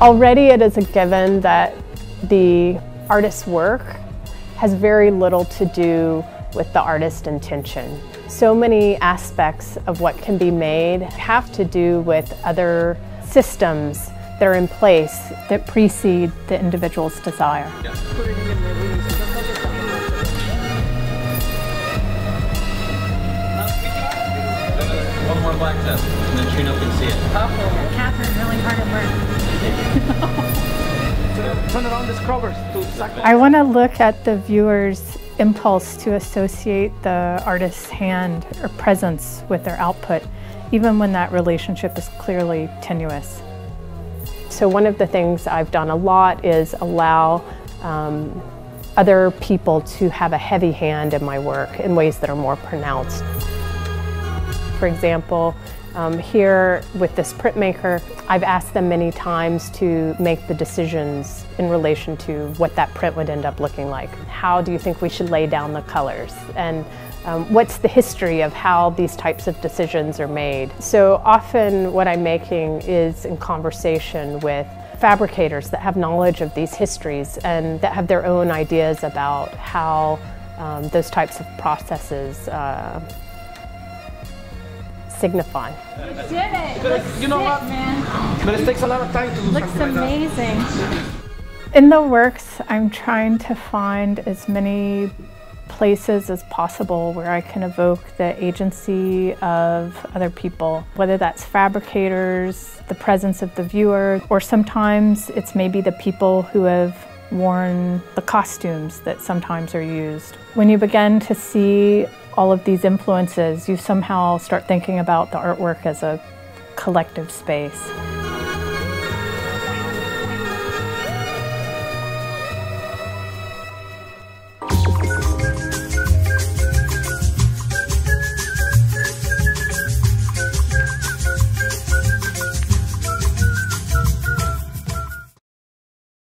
Already it is a given that the artist's work has very little to do with the artist's intention. So many aspects of what can be made have to do with other systems that are in place that precede the individual's desire. One more black test, and then Trino can see it. Kathryn really hard at work. Turn around the scrubbers to suck I want to look at the viewer's impulse to associate the artist's hand or presence with their output, even when that relationship is clearly tenuous. So one of the things I've done a lot is allow um, other people to have a heavy hand in my work in ways that are more pronounced. For example, um, here with this printmaker, I've asked them many times to make the decisions in relation to what that print would end up looking like. How do you think we should lay down the colors? And um, what's the history of how these types of decisions are made? So often what I'm making is in conversation with fabricators that have knowledge of these histories and that have their own ideas about how um, those types of processes uh, signify. Did it! Looks You know sick, what? man. But it takes a lot of time to do Looks something like that. amazing. In the works, I'm trying to find as many places as possible where I can evoke the agency of other people, whether that's fabricators, the presence of the viewer, or sometimes it's maybe the people who have worn the costumes that sometimes are used. When you begin to see all of these influences, you somehow start thinking about the artwork as a collective space.